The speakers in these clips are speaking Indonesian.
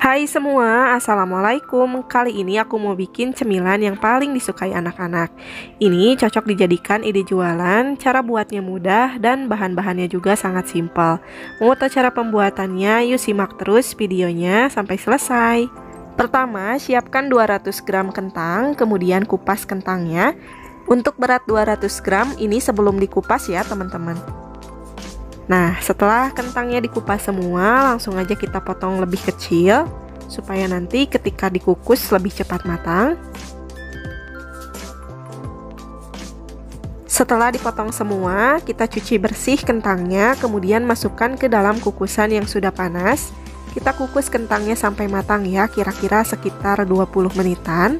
Hai semua, Assalamualaikum. Kali ini aku mau bikin cemilan yang paling disukai anak-anak. Ini cocok dijadikan ide jualan Cara buatnya mudah dan bahan-bahannya juga sangat simpel. Mau tahu cara pembuatannya? Yuk simak terus videonya sampai selesai. Pertama, siapkan 200 gram kentang Kemudian kupas kentangnya. Untuk berat 200 gram ini sebelum dikupas ya teman-teman Nah, setelah kentangnya dikupas semua, langsung aja kita potong lebih kecil supaya nanti ketika dikukus lebih cepat matang. Setelah dipotong semua, kita cuci bersih kentangnya, kemudian masukkan ke dalam kukusan yang sudah panas. Kita kukus kentangnya sampai matang ya, kira-kira sekitar 20 menitan.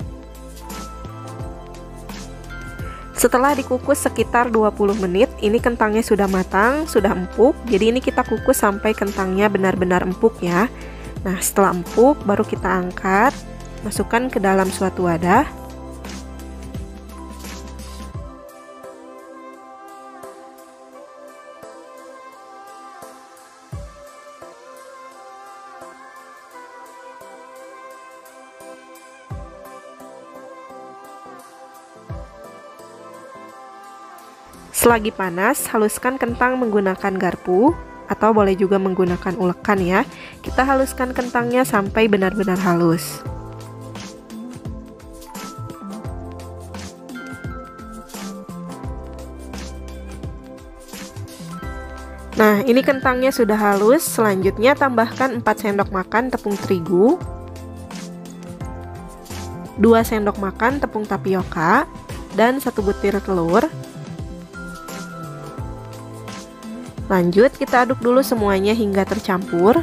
Setelah dikukus sekitar 20 menit, ini kentangnya sudah matang, sudah empuk. Jadi ini kita kukus sampai kentangnya benar-benar empuk ya. Nah, setelah empuk baru kita angkat, masukkan ke dalam suatu wadah. Selagi panas, haluskan kentang menggunakan garpu atau boleh juga menggunakan ulekan ya. Kita haluskan kentangnya sampai benar-benar halus. Nah, ini kentangnya sudah halus. Selanjutnya tambahkan 4 sendok makan tepung terigu, 2 sendok makan tepung tapioka, dan 1 butir telur. Lanjut, kita aduk dulu semuanya hingga tercampur.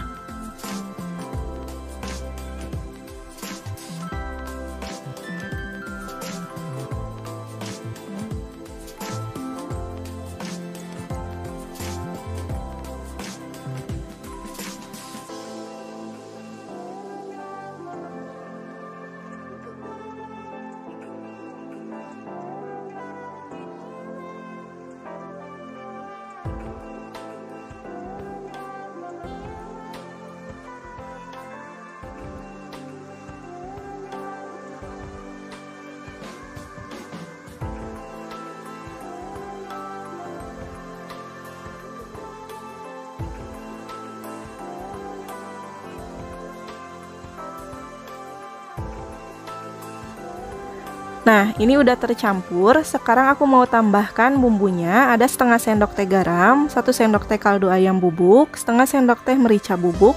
Nah, ini udah tercampur. Sekarang aku mau tambahkan bumbunya. Ada setengah sendok teh garam, satu sendok teh kaldu ayam bubuk, setengah sendok teh merica bubuk,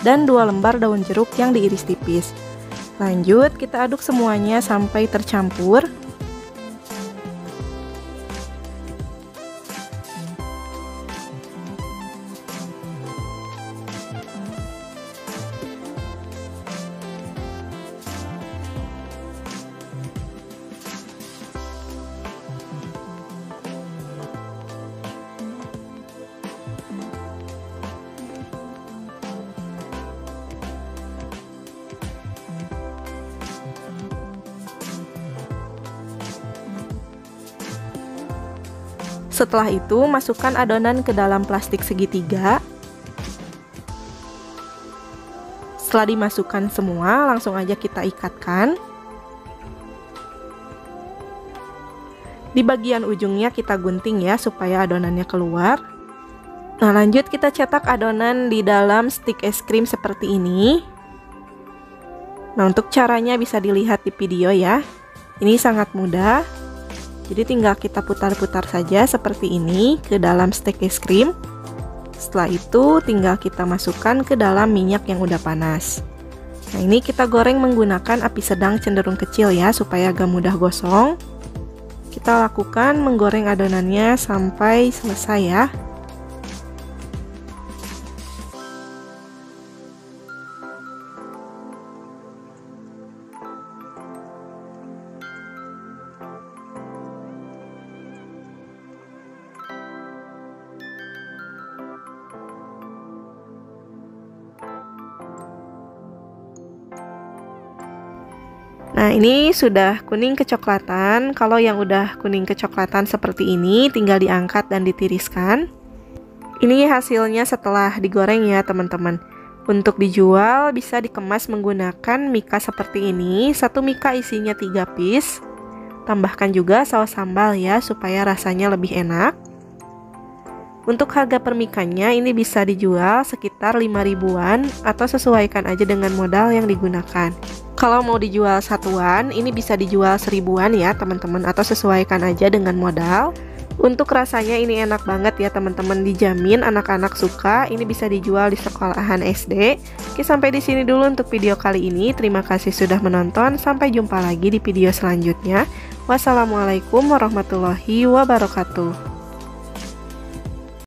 dan dua lembar daun jeruk yang diiris tipis. Lanjut, kita aduk semuanya sampai tercampur. Setelah itu, masukkan adonan ke dalam plastik segitiga. Setelah dimasukkan semua, langsung aja kita ikatkan. Di bagian ujungnya kita gunting ya, supaya adonannya keluar. Nah, lanjut kita cetak adonan di dalam stick es krim seperti ini. Nah, untuk caranya bisa dilihat di video ya. Ini sangat mudah. Jadi tinggal kita putar-putar saja seperti ini ke dalam steak es krim. Setelah itu tinggal kita masukkan ke dalam minyak yang udah panas. Nah ini kita goreng menggunakan api sedang cenderung kecil ya supaya agak mudah gosong. Kita lakukan menggoreng adonannya sampai selesai ya. Nah, ini sudah kuning kecoklatan. Kalau yang udah kuning kecoklatan seperti ini, tinggal diangkat dan ditiriskan. Ini hasilnya setelah digoreng ya, teman-teman. Untuk dijual bisa dikemas menggunakan mika seperti ini. Satu mika isinya 3 piece. Tambahkan juga saus sambal ya supaya rasanya lebih enak. Untuk harga permikannya ini bisa dijual sekitar 5 ribuan atau sesuaikan aja dengan modal yang digunakan. Kalau mau dijual satuan, ini bisa dijual seribuan ya teman-teman atau sesuaikan aja dengan modal. Untuk rasanya ini enak banget ya teman-teman dijamin anak-anak suka. Ini bisa dijual di sekolahan SD. Oke sampai di sini dulu untuk video kali ini. Terima kasih sudah menonton. Sampai jumpa lagi di video selanjutnya. Wassalamualaikum warahmatullahi wabarakatuh.